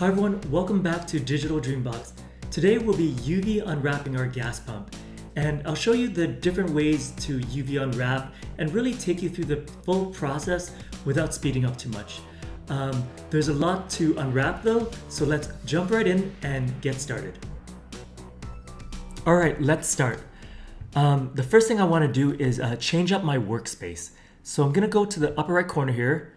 Hi everyone, welcome back to Digital Dreambox. Today we'll be UV unwrapping our gas pump and I'll show you the different ways to UV unwrap and really take you through the full process without speeding up too much. Um, there's a lot to unwrap though, so let's jump right in and get started. Alright, let's start. Um, the first thing I want to do is uh, change up my workspace. So I'm going to go to the upper right corner here.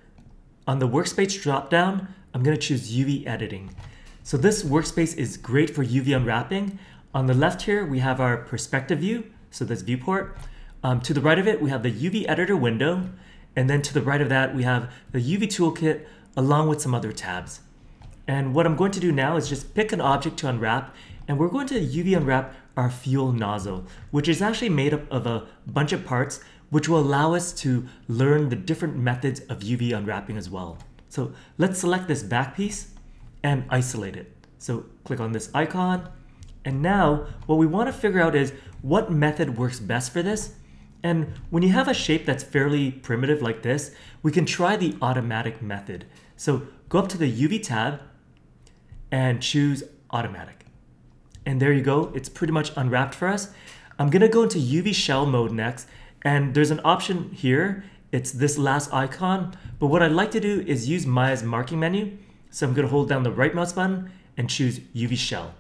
On the workspace drop down, I'm going to choose UV editing. So this workspace is great for UV unwrapping. On the left here, we have our perspective view, so this viewport. Um, to the right of it, we have the UV editor window. And then to the right of that, we have the UV toolkit along with some other tabs. And what I'm going to do now is just pick an object to unwrap, and we're going to UV unwrap our fuel nozzle, which is actually made up of a bunch of parts, which will allow us to learn the different methods of UV unwrapping as well. So let's select this back piece and isolate it. So click on this icon. And now what we want to figure out is what method works best for this. And when you have a shape that's fairly primitive like this, we can try the automatic method. So go up to the UV tab and choose automatic. And there you go, it's pretty much unwrapped for us. I'm gonna go into UV shell mode next, and there's an option here, it's this last icon, but what I'd like to do is use Maya's marking menu. So I'm gonna hold down the right mouse button and choose UV shell.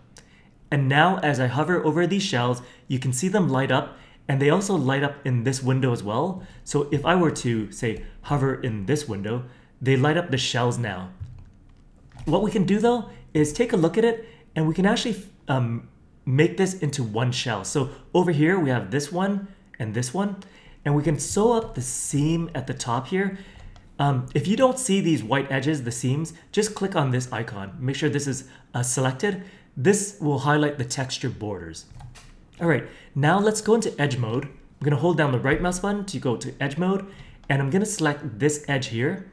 And now as I hover over these shells, you can see them light up and they also light up in this window as well. So if I were to say hover in this window, they light up the shells now. What we can do though is take a look at it and we can actually um, make this into one shell. So over here we have this one and this one, and we can sew up the seam at the top here. Um, if you don't see these white edges, the seams, just click on this icon. Make sure this is uh, selected. This will highlight the texture borders. All right, now let's go into edge mode. I'm gonna hold down the right mouse button to go to edge mode, and I'm gonna select this edge here,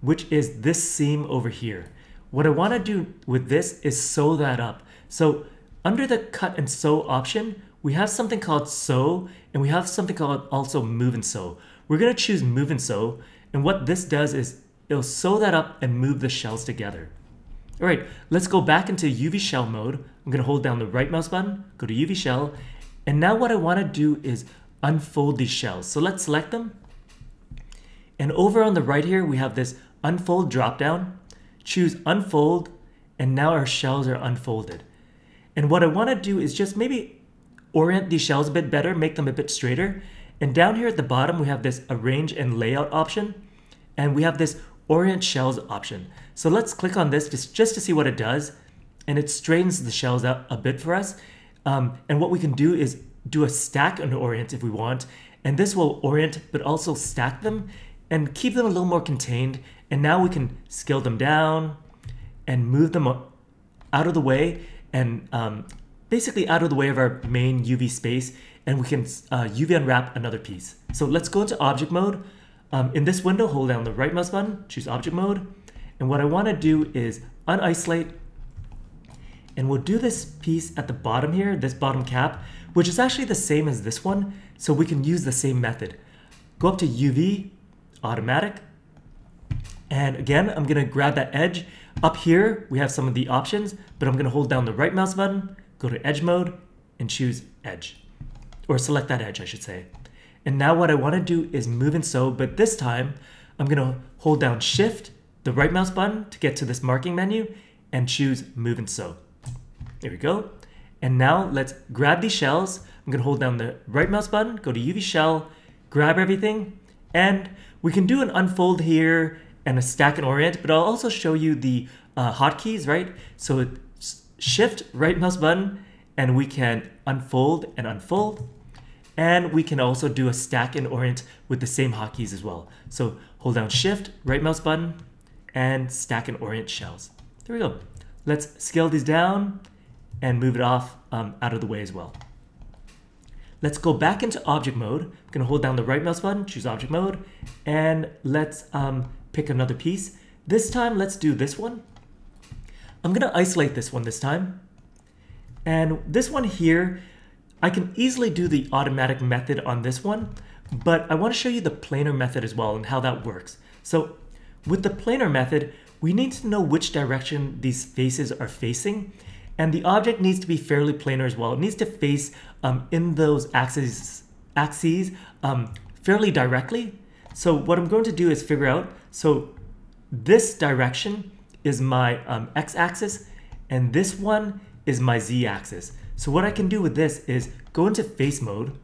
which is this seam over here. What I wanna do with this is sew that up. So under the cut and sew option, we have something called sew and we have something called also move and sew. We're gonna choose move and sew and what this does is it'll sew that up and move the shells together. All right, let's go back into UV shell mode. I'm gonna hold down the right mouse button, go to UV shell, and now what I wanna do is unfold these shells. So let's select them. And over on the right here, we have this unfold dropdown. Choose unfold, and now our shells are unfolded. And what I wanna do is just maybe orient these shells a bit better, make them a bit straighter. And down here at the bottom, we have this arrange and layout option, and we have this orient shells option. So let's click on this just, just to see what it does. And it straightens the shells out a bit for us. Um, and what we can do is do a stack and orient if we want. And this will orient, but also stack them and keep them a little more contained. And now we can scale them down and move them out of the way and um, basically out of the way of our main UV space and we can uh, UV unwrap another piece. So let's go into object mode. Um, in this window, hold down the right mouse button, choose object mode. And what I wanna do is unisolate and we'll do this piece at the bottom here, this bottom cap, which is actually the same as this one. So we can use the same method. Go up to UV, automatic. And again, I'm gonna grab that edge. Up here, we have some of the options, but I'm gonna hold down the right mouse button, go to edge mode and choose edge or select that edge I should say. And now what I wanna do is move and sew, but this time I'm gonna hold down shift, the right mouse button to get to this marking menu and choose move and sew. There we go. And now let's grab these shells. I'm gonna hold down the right mouse button, go to UV shell, grab everything, and we can do an unfold here and a stack and orient, but I'll also show you the uh, hotkeys, right? So shift right mouse button and we can unfold and unfold. And we can also do a stack and orient with the same hotkeys as well. So hold down shift, right mouse button, and stack and orient shells. There we go. Let's scale these down and move it off um, out of the way as well. Let's go back into object mode. I'm gonna hold down the right mouse button, choose object mode, and let's um, pick another piece. This time, let's do this one. I'm gonna isolate this one this time. And this one here, I can easily do the automatic method on this one, but I wanna show you the planar method as well and how that works. So with the planar method, we need to know which direction these faces are facing. And the object needs to be fairly planar as well. It needs to face um, in those axes, axes um, fairly directly. So what I'm going to do is figure out, so this direction is my um, x-axis and this one is my z-axis. So what I can do with this is go into face mode.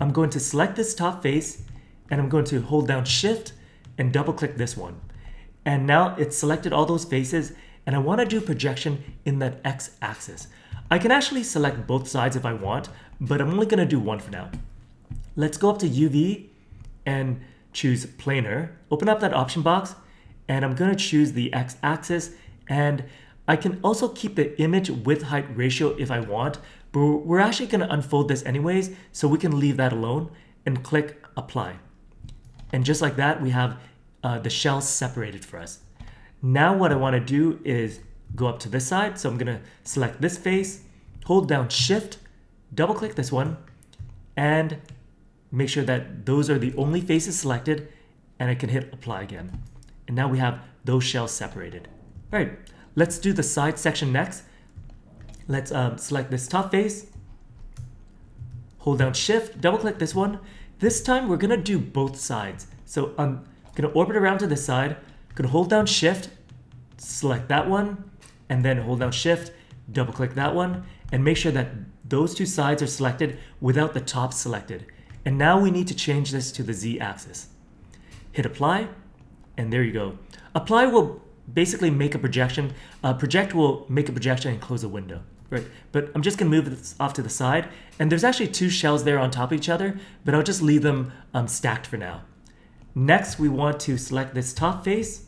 I'm going to select this top face and I'm going to hold down shift and double click this one. And now it's selected all those faces and I want to do projection in that x-axis. I can actually select both sides if I want, but I'm only going to do one for now. Let's go up to UV and choose planar. Open up that option box and I'm going to choose the x-axis and I can also keep the image width height ratio if I want, but we're actually going to unfold this anyways, so we can leave that alone and click apply. And just like that, we have uh, the shells separated for us. Now what I want to do is go up to this side. So I'm going to select this face, hold down shift, double click this one, and make sure that those are the only faces selected, and I can hit apply again. And now we have those shells separated. All right, let's do the side section next. Let's um, select this top face, hold down shift, double click this one. This time we're gonna do both sides. So I'm gonna orbit around to this side, gonna hold down shift, select that one, and then hold down shift, double click that one, and make sure that those two sides are selected without the top selected. And now we need to change this to the Z axis. Hit apply, and there you go. Apply will basically make a projection. Uh, project will make a projection and close a window. Right, but I'm just gonna move this off to the side. And there's actually two shells there on top of each other, but I'll just leave them um, stacked for now. Next, we want to select this top face.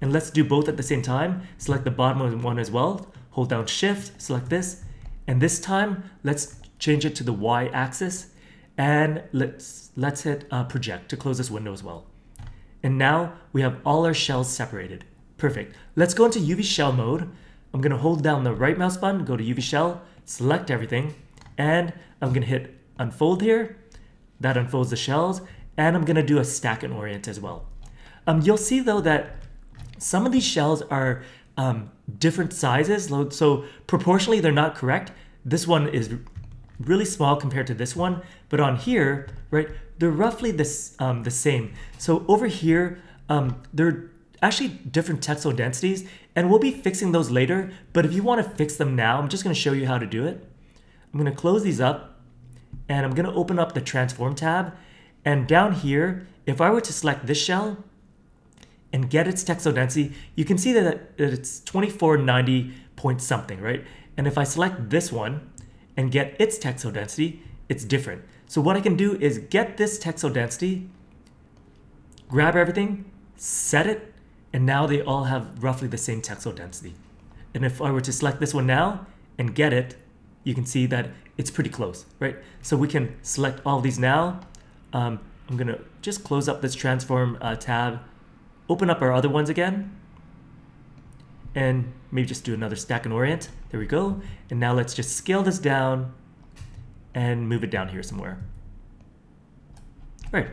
And let's do both at the same time. Select the bottom one as well. Hold down shift, select this. And this time, let's change it to the Y axis. And let's, let's hit uh, project to close this window as well. And now we have all our shells separated. Perfect. Let's go into UV shell mode. I'm gonna hold down the right mouse button, go to UV shell, select everything, and I'm gonna hit unfold here. That unfolds the shells, and I'm gonna do a stack and orient as well. Um, you'll see though that some of these shells are um, different sizes, so proportionally they're not correct. This one is really small compared to this one, but on here, right, they're roughly this um, the same. So over here, um, they're actually different texel densities, and we'll be fixing those later. But if you want to fix them now, I'm just going to show you how to do it. I'm going to close these up, and I'm going to open up the transform tab. And down here, if I were to select this shell and get its texel density, you can see that it's 2490 point something, right? And if I select this one and get its texel density, it's different. So what I can do is get this texel density, grab everything, set it, and now they all have roughly the same texel density. And if I were to select this one now and get it, you can see that it's pretty close, right? So we can select all these now. Um, I'm gonna just close up this transform uh, tab, open up our other ones again, and maybe just do another stack and orient. There we go. And now let's just scale this down and move it down here somewhere. All right,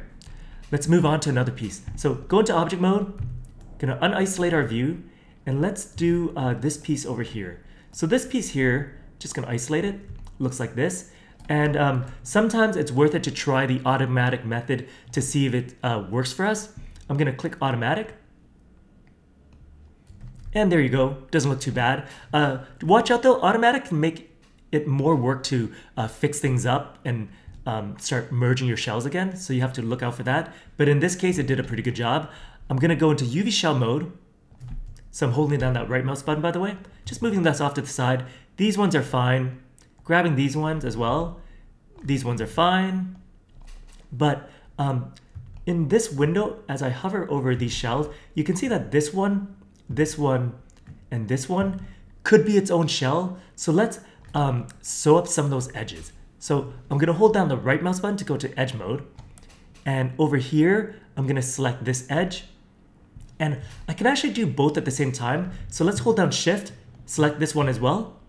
let's move on to another piece. So go into object mode, gonna unisolate our view, and let's do uh, this piece over here. So this piece here, just gonna isolate it, looks like this. And um, sometimes it's worth it to try the automatic method to see if it uh, works for us. I'm gonna click automatic. And there you go, doesn't look too bad. Uh, watch out though, automatic can make it more work to uh, fix things up and um, start merging your shells again. So you have to look out for that. But in this case, it did a pretty good job. I'm gonna go into UV shell mode. So I'm holding down that right mouse button, by the way, just moving this off to the side. These ones are fine. Grabbing these ones as well. These ones are fine. But um, in this window, as I hover over these shells, you can see that this one, this one, and this one could be its own shell. So let's um, sew up some of those edges. So I'm gonna hold down the right mouse button to go to edge mode. And over here, I'm gonna select this edge. And I can actually do both at the same time. So let's hold down shift, select this one as well.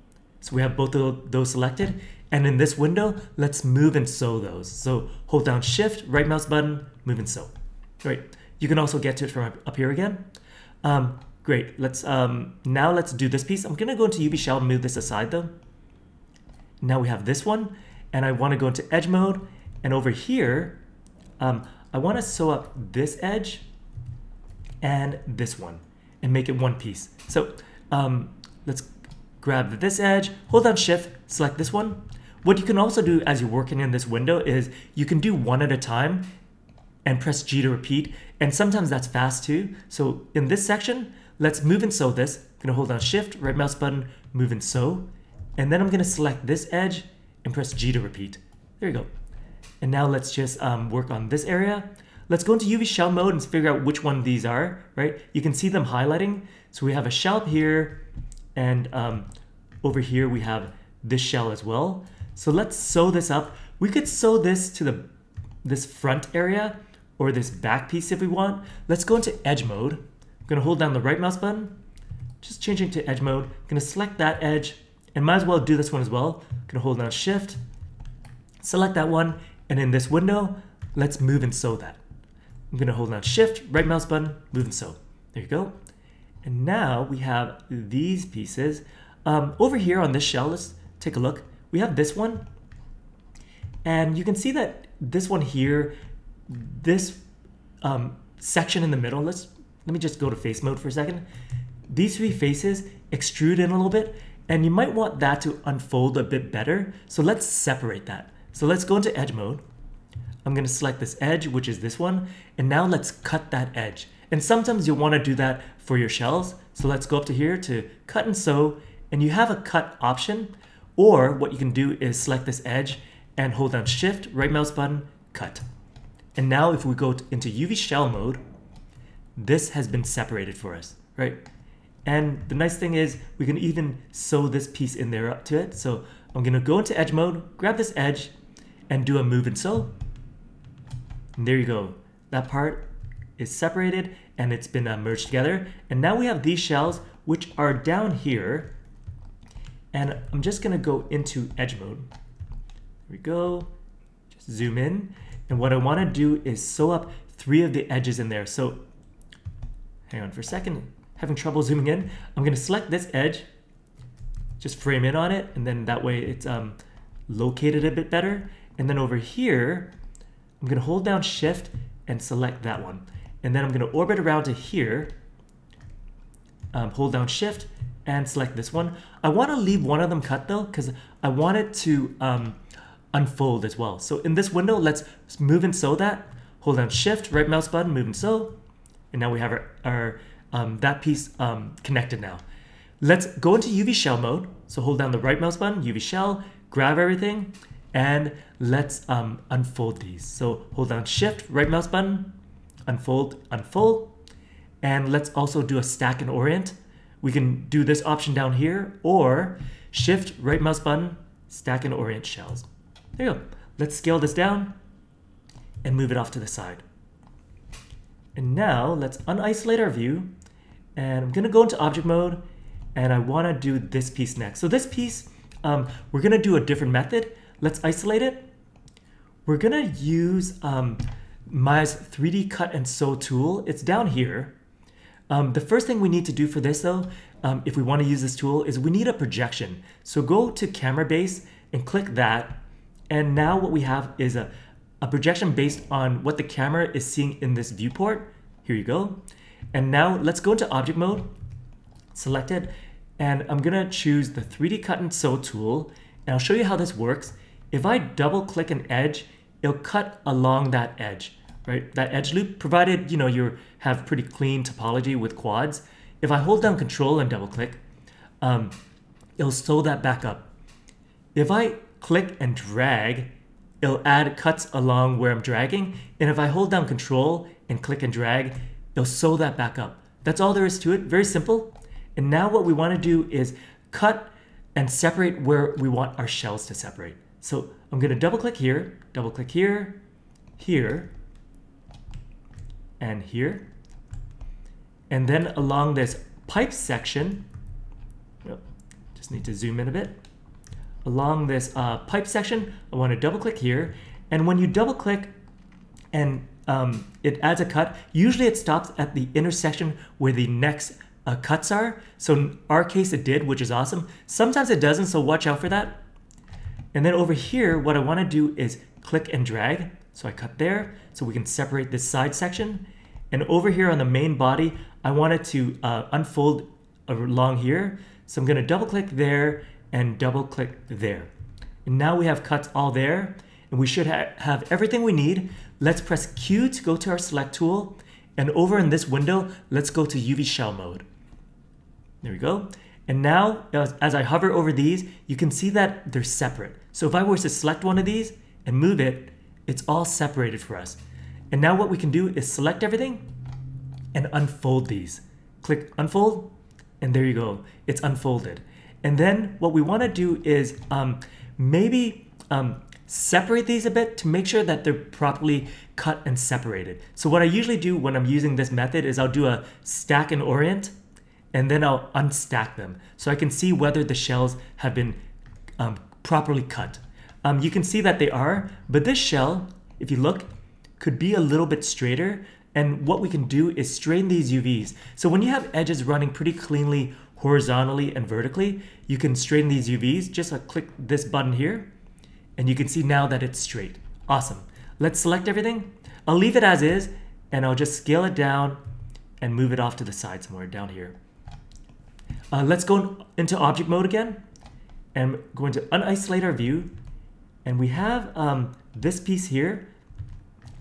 So we have both of those selected. And in this window, let's move and sew those. So hold down shift, right mouse button, move and sew. All right, you can also get to it from up here again. Um, great. Let's um, now let's do this piece. I'm gonna go into UV shell and move this aside though. Now we have this one, and I want to go into edge mode, and over here, um, I want to sew up this edge and this one, and make it one piece. So um, let's grab this edge, hold down Shift, select this one. What you can also do as you're working in this window is you can do one at a time and press G to repeat. And sometimes that's fast too. So in this section, let's move and sew this. I'm gonna hold down Shift, right mouse button, move and sew. And then I'm gonna select this edge and press G to repeat. There you go. And now let's just um, work on this area. Let's go into UV shell mode and figure out which one these are, right? You can see them highlighting. So we have a shell here and um, over here we have this shell as well. So let's sew this up. We could sew this to the this front area or this back piece if we want. Let's go into edge mode. Gonna hold down the right mouse button, just changing to edge mode. Gonna select that edge and might as well do this one as well. Gonna hold down shift, select that one, and in this window, let's move and sew that. I'm gonna hold down shift, right mouse button, move and sew. There you go. And now we have these pieces. Um, over here on this shell, let's take a look we have this one. And you can see that this one here, this um, section in the middle, let's let me just go to face mode for a second. These three faces extrude in a little bit, and you might want that to unfold a bit better. So let's separate that. So let's go into edge mode. I'm gonna select this edge, which is this one, and now let's cut that edge. And sometimes you'll wanna do that for your shells. So let's go up to here to cut and sew, and you have a cut option. Or what you can do is select this edge and hold down shift, right mouse button, cut. And now if we go into UV shell mode, this has been separated for us, right? And the nice thing is we can even sew this piece in there up to it. So I'm gonna go into edge mode, grab this edge and do a move and sew. And there you go. That part is separated and it's been uh, merged together. And now we have these shells, which are down here and I'm just gonna go into edge mode. There we go, just zoom in. And what I wanna do is sew up three of the edges in there. So hang on for a second, having trouble zooming in. I'm gonna select this edge, just frame in on it, and then that way it's um, located a bit better. And then over here, I'm gonna hold down shift and select that one. And then I'm gonna orbit around to here, um, hold down shift, and select this one. I want to leave one of them cut though, because I want it to um, unfold as well. So in this window, let's move and sew that. Hold down shift, right mouse button, move and sew. And now we have our, our um, that piece um, connected now. Let's go into UV shell mode. So hold down the right mouse button, UV shell, grab everything, and let's um, unfold these. So hold down shift, right mouse button, unfold, unfold. And let's also do a stack and orient. We can do this option down here or shift right mouse button, stack and orient shells. There you go. Let's scale this down and move it off to the side. And now let's unisolate our view and I'm gonna go into object mode and I wanna do this piece next. So this piece, um, we're gonna do a different method. Let's isolate it. We're gonna use um, Maya's 3D cut and sew tool. It's down here. Um, the first thing we need to do for this though, um, if we want to use this tool, is we need a projection. So go to camera base and click that. And now what we have is a, a projection based on what the camera is seeing in this viewport. Here you go. And now let's go into object mode, select it, and I'm gonna choose the 3D cut and sew tool. And I'll show you how this works. If I double click an edge, it'll cut along that edge right? That edge loop, provided you know you have pretty clean topology with quads. If I hold down Control and double click, um, it'll sew that back up. If I click and drag, it'll add cuts along where I'm dragging. And if I hold down Control and click and drag, it'll sew that back up. That's all there is to it. Very simple. And now what we want to do is cut and separate where we want our shells to separate. So I'm going to double click here, double click here, here, and here. And then along this pipe section, just need to zoom in a bit. Along this uh, pipe section, I want to double click here. And when you double click and um, it adds a cut. Usually it stops at the intersection where the next uh, cuts are. So in our case it did, which is awesome. Sometimes it doesn't, so watch out for that. And then over here, what I wanna do is click and drag. So I cut there, so we can separate this side section. And over here on the main body, I wanted to uh, unfold along here. So I'm gonna double click there and double click there. And now we have cuts all there and we should ha have everything we need. Let's press Q to go to our select tool. And over in this window, let's go to UV shell mode. There we go. And now, as, as I hover over these, you can see that they're separate. So if I were to select one of these and move it, it's all separated for us. And now what we can do is select everything and unfold these. Click unfold, and there you go. It's unfolded. And then what we want to do is um, maybe um, separate these a bit to make sure that they're properly cut and separated. So what I usually do when I'm using this method is I'll do a stack and orient and then I'll unstack them so I can see whether the shells have been um, properly cut. Um, you can see that they are, but this shell, if you look, could be a little bit straighter. And what we can do is straighten these UVs. So when you have edges running pretty cleanly horizontally and vertically, you can straighten these UVs. Just click this button here and you can see now that it's straight. Awesome. Let's select everything. I'll leave it as is and I'll just scale it down and move it off to the side somewhere down here. Uh, let's go into object mode again and I'm going to unisolate our view and we have um, this piece here.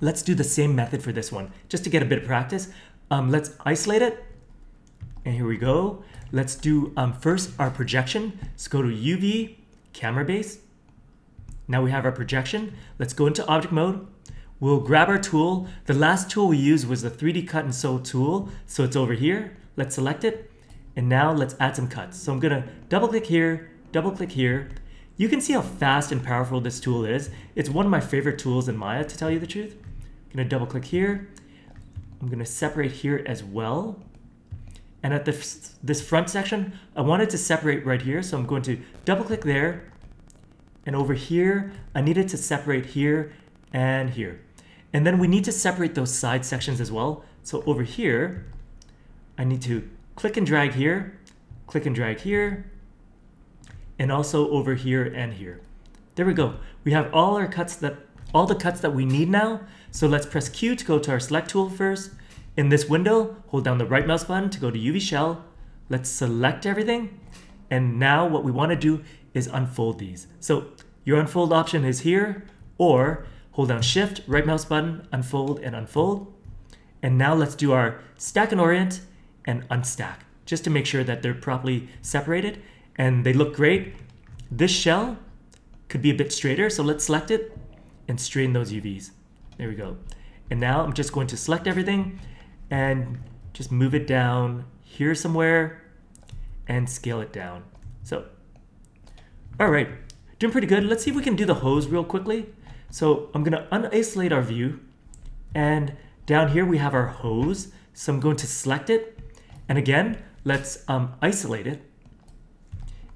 Let's do the same method for this one just to get a bit of practice. Um, let's isolate it and here we go. Let's do um, first our projection. Let's go to UV, camera base, now we have our projection. Let's go into object mode. We'll grab our tool. The last tool we used was the 3D cut and sew tool. So it's over here. Let's select it. And now let's add some cuts. So I'm gonna double click here, double click here. You can see how fast and powerful this tool is. It's one of my favorite tools in Maya to tell you the truth. I'm gonna double click here. I'm gonna separate here as well. And at this, this front section, I wanted to separate right here. So I'm going to double click there and over here, I needed to separate here and here. And then we need to separate those side sections as well. So over here, I need to click and drag here, click and drag here, and also over here and here. There we go. We have all our cuts that all the cuts that we need now. So let's press Q to go to our select tool first. In this window, hold down the right mouse button to go to UV shell. Let's select everything. And now what we want to do is unfold these. So your unfold option is here, or hold down shift, right mouse button, unfold and unfold. And now let's do our stack and orient and unstack, just to make sure that they're properly separated and they look great. This shell could be a bit straighter, so let's select it and straighten those UVs. There we go. And now I'm just going to select everything and just move it down here somewhere and scale it down. So all right, doing pretty good. Let's see if we can do the hose real quickly. So I'm gonna unisolate our view and down here we have our hose. So I'm going to select it. And again, let's um, isolate it.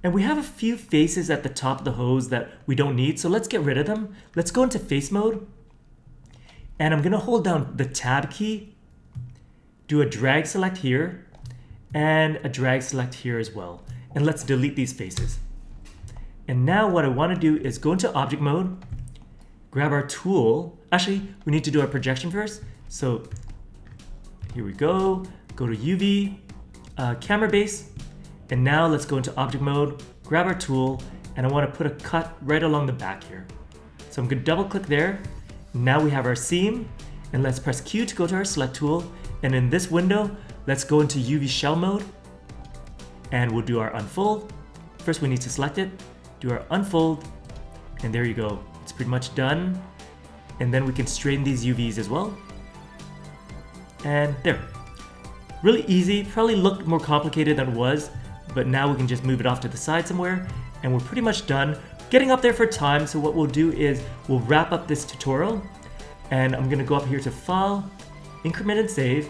And we have a few faces at the top of the hose that we don't need. So let's get rid of them. Let's go into face mode. And I'm gonna hold down the tab key, do a drag select here, and a drag select here as well. And let's delete these faces. And now what I want to do is go into object mode, grab our tool. Actually, we need to do our projection first. So here we go, go to UV, uh, camera base, and now let's go into object mode, grab our tool, and I want to put a cut right along the back here. So I'm going to double click there. Now we have our seam, and let's press Q to go to our select tool. And in this window, let's go into UV shell mode, and we'll do our unfold. First, we need to select it, do our unfold, and there you go. It's pretty much done. And then we can straighten these UVs as well. And there. Really easy, probably looked more complicated than it was, but now we can just move it off to the side somewhere, and we're pretty much done. Getting up there for time, so what we'll do is we'll wrap up this tutorial, and I'm gonna go up here to File, Increment and Save,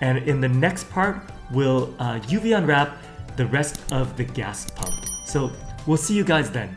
and in the next part, we'll uh, UV unwrap the rest of the gas pump. So We'll see you guys then.